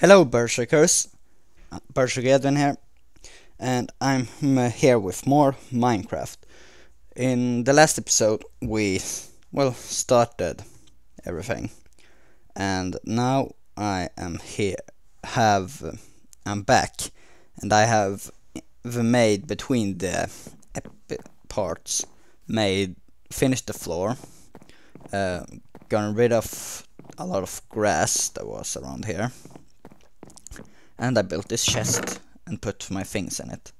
Hello, Berserkers. Uh, Berserker Edwin here, and I'm uh, here with more Minecraft. In the last episode, we well started everything, and now I am here. Have uh, I'm back, and I have made between the parts, made finished the floor, uh, gotten rid of a lot of grass that was around here and I built this chest and put my things in it.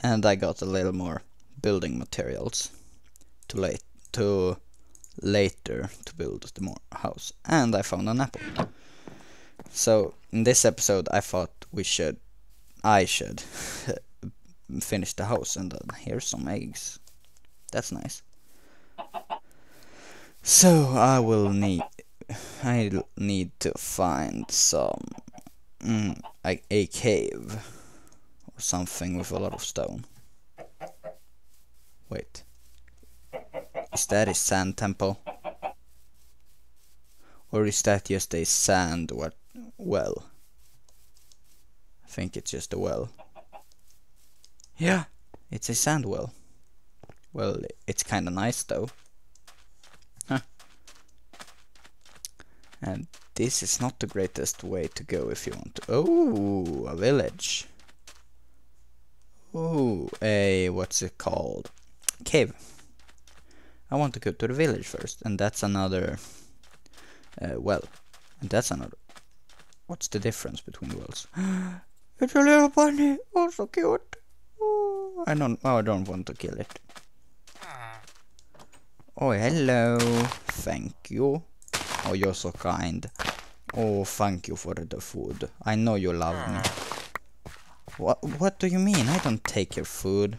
And I got a little more building materials to late to later to build the more house. And I found an apple. So in this episode I thought we should I should finish the house and then here's some eggs. That's nice. So I will need I need to find some mm, a, a cave or something with a lot of stone. Wait. Is that a sand temple? Or is that just a sand what well? I think it's just a well. Yeah, it's a sand well. Well, it's kinda nice though. Huh. And this is not the greatest way to go if you want to. Oh, a village. Oh, a what's it called? Cave. I want to go to the village first, and that's another. Uh, well, and that's another. What's the difference between wells? it's a little bunny. Oh, so cute. Oh, I don't. Oh, I don't want to kill it. Oh, hello. Thank you. Oh, you're so kind. Oh, thank you for the food. I know you love me. Ah. What What do you mean? I don't take your food.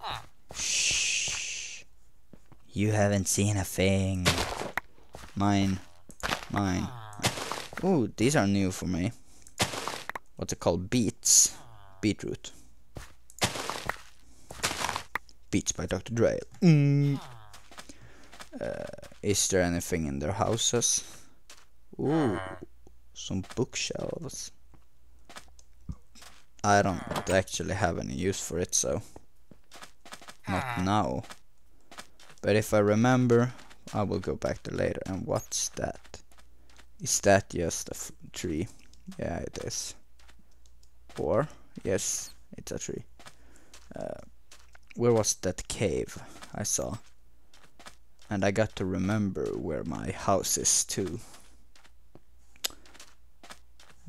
Ah. Shh. You haven't seen a thing. Mine. Mine. Ah. Ooh, these are new for me. What's it called? Beets. Beetroot. Beats by Dr. Dre. Mm. Uh, is there anything in their houses? Ooh, some bookshelves. I don't actually have any use for it, so not now. But if I remember, I will go back there later. And what's that? Is that just a tree? Yeah, it is. Or, yes, it's a tree. Uh, where was that cave I saw? And I got to remember where my house is too.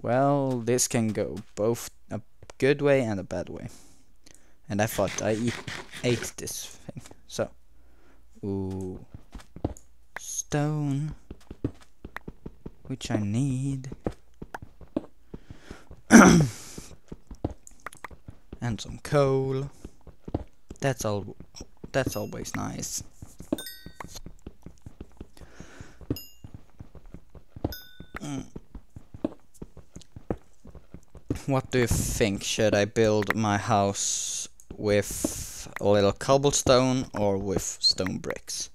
Well, this can go both a good way and a bad way. And I thought I eat, ate this thing. So, ooh, stone, which I need, and some coal. That's all. That's always nice. What do you think? Should I build my house with a little cobblestone or with stone bricks?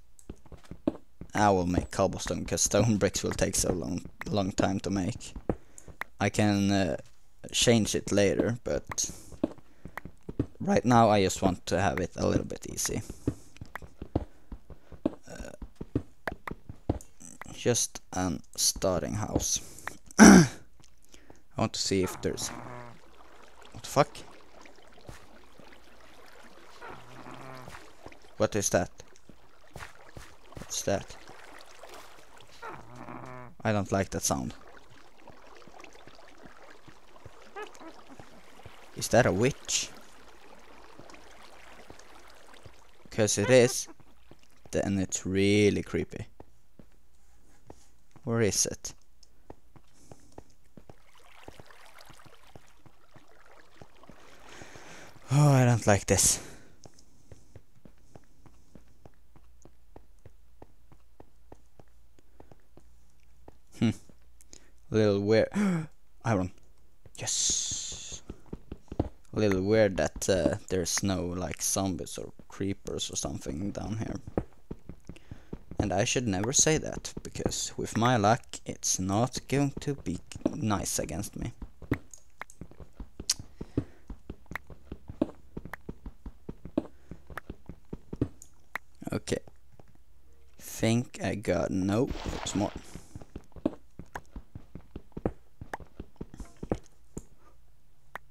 I will make cobblestone because stone bricks will take so long long time to make. I can uh, change it later, but right now I just want to have it a little bit easy. Just a starting house. I want to see if there's... What the fuck? What is that? What's that? I don't like that sound. Is that a witch? Because it is, then it's really creepy. Where is it? Oh, I don't like this. Hmm. Little weird. Iron. Yes. A little weird that uh, there's no like zombies or creepers or something down here. And I should never say that, because with my luck, it's not going to be nice against me. Okay. Think I got no, it's more.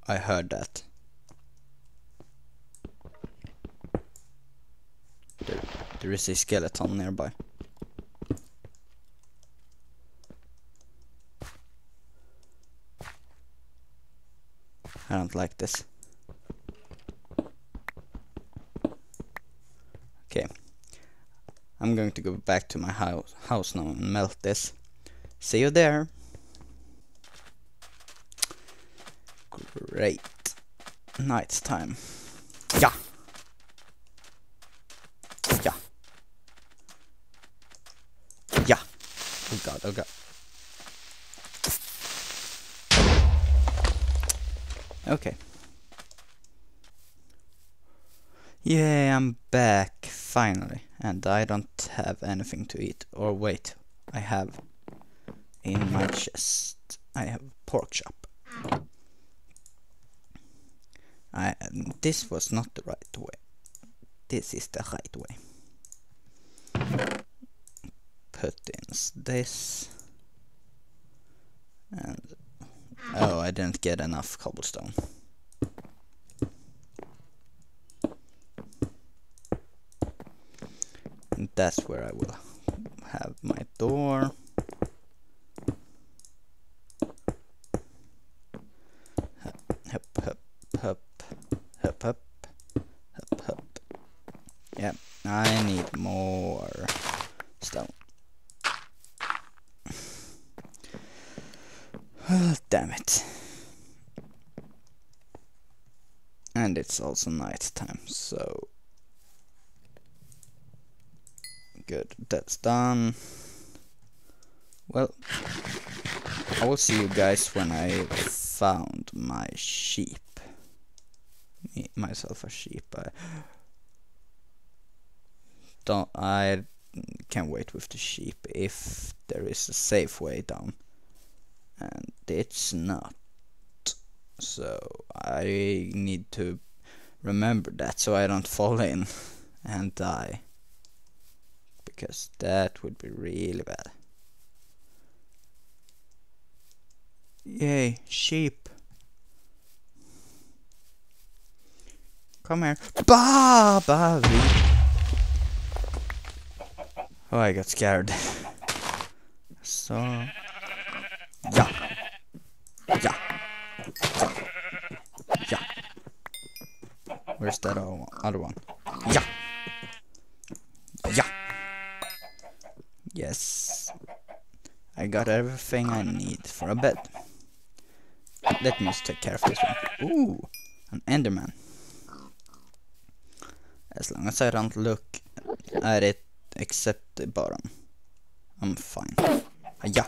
I heard that. There, there is a skeleton nearby. Like this. Okay. I'm going to go back to my house, house now and melt this. See you there. Great. Night's time. Yeah. Yeah. Yeah. Oh god, oh god. Okay. Yeah, I'm back, finally. And I don't have anything to eat. Or wait, I have in my chest. I have pork chop. I, this was not the right way. This is the right way. Put in this. And didn't get enough cobblestone. And that's where I will have my door. Yeah, I need more stone. Damn it. And it's also night time, so good. That's done. Well, I will see you guys when I found my sheep. Me, myself a sheep. I don't. I can wait with the sheep if there is a safe way down, and it's not. So I need to remember that so I don't fall in and die because that would be really bad. Yay, sheep. Come here. Ba ba Oh, I got scared. So. Yeah. Yeah. Yeah. Where's that other one? Yeah. Yeah. Yes. I got everything I need for a bed. Let me just take care of this one. Ooh, an Enderman. As long as I don't look at it except the bottom, I'm fine. Ah, yeah.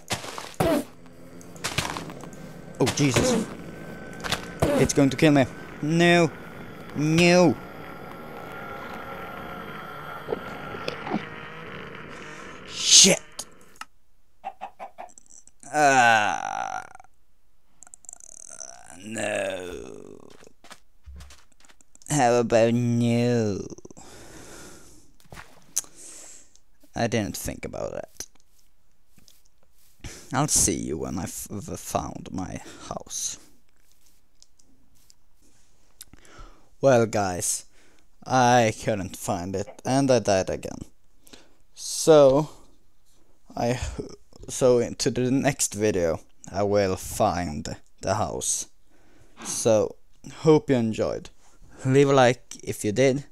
Oh, Jesus. It's going to kill me. No. No. Shit. Ah. no. How about no? I didn't think about that. I'll see you when I've found my house. Well guys, I couldn't find it and I died again. So, I so into the next video I will find the house. So, hope you enjoyed. Leave a like if you did,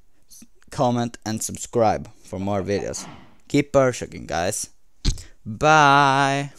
comment and subscribe for more videos. Keep Berserking guys. Bye!